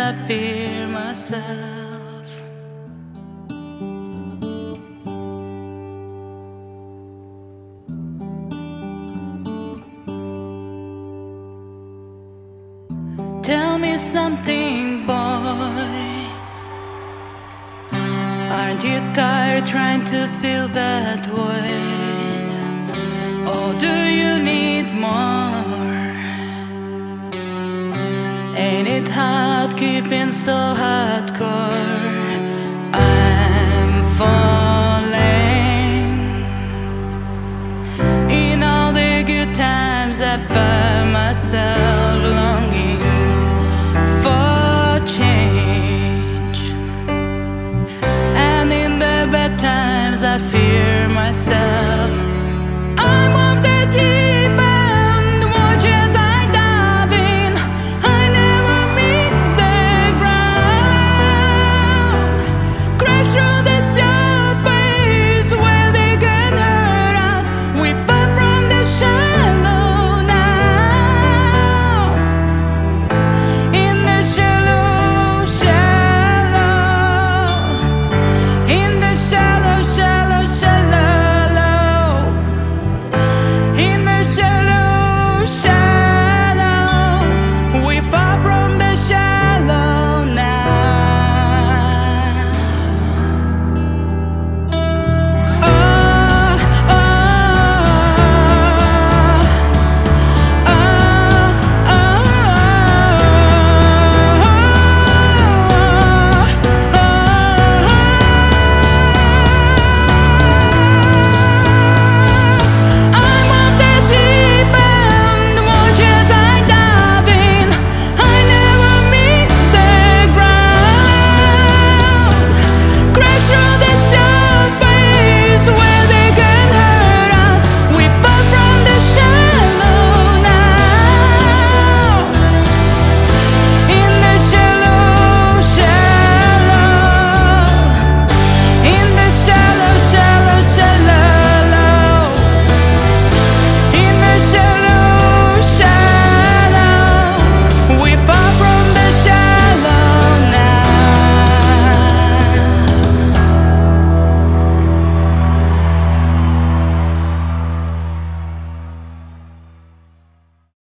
I fear myself. Tell me something, boy. Aren't you tired trying to feel that way? Or do you need more? Ain't it hard keeping so hardcore? I'm falling In all the good times I find myself longing for change And in the bad times I fear myself